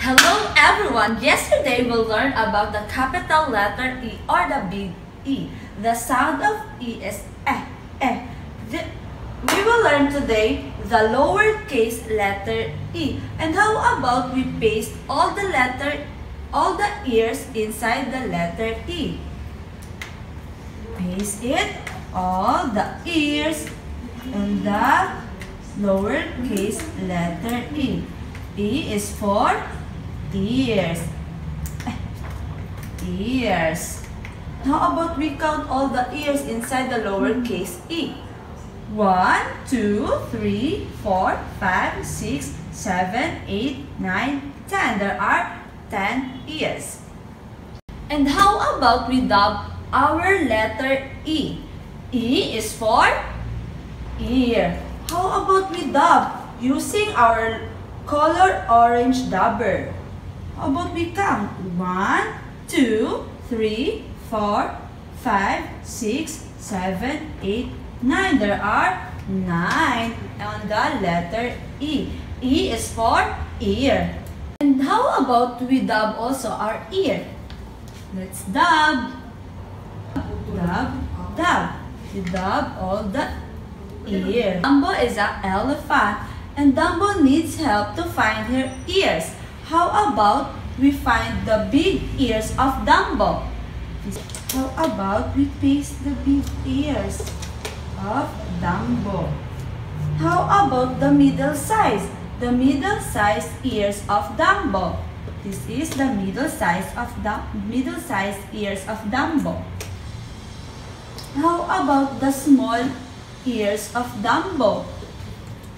Hello everyone! Yesterday we learned about the capital letter E or the big E. The sound of E is eh, eh. The- we will learn today the lowercase letter E. And how about we paste all the letter, all the ears inside the letter E? Paste it, all the ears in the lowercase letter E. E is for ears. Ears. How about we count all the ears inside the lowercase e? One, two, three, four, five, six, seven, eight, nine, ten. There are ten ears. And how about we dub our letter E? E is for ear. How about we dub using our color orange dubber? How about we count? One, two, three, four, five, six, seven, eight, nine. There are nine on the letter E. E is for ear. And how about we dub also our ear? Let's dub. Dub, dub. We dub all the ear. Dumbo is an elephant and Dumbo needs help to find her ears. How about we find the big ears of Dumbo? How about we paste the big ears of Dumbo? How about the middle size? The middle size ears of Dumbo. This is the middle size of the middle size ears of Dumbo. How about the small ears of Dumbo?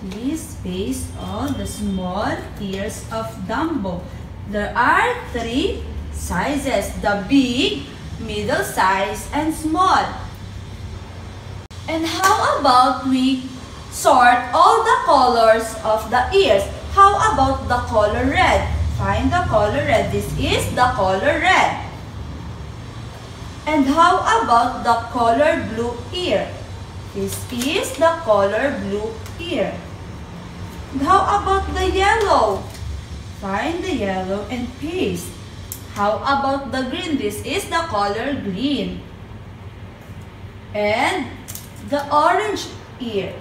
Please paste all the small ears of Dumbo. There are three sizes, the big, middle size, and small. And how about we sort all the colors of the ears? How about the color red? Find the color red. This is the color red. And how about the color blue ear? This is the color blue ear. How about the yellow? Find the yellow and paste. How about the green? This is the color green. And the orange ear.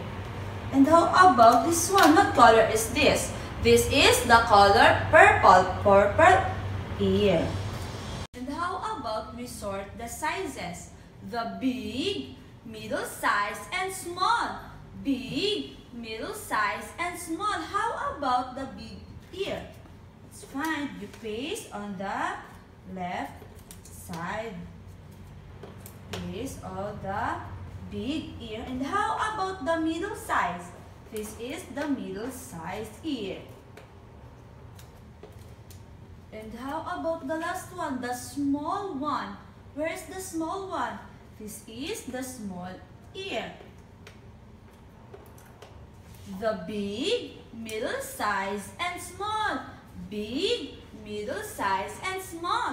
And how about this one? What color is this? This is the color purple, purple ear. And how about we sort the sizes? The big, middle size, and small. Big, middle size, and small. How about the big ear? It's fine. You paste on the left side. Paste all the big ear. And how about the middle size? This is the middle size ear. And how about the last one, the small one? Where is the small one? This is the small ear. The big, middle size, and small. Big, middle size, and small.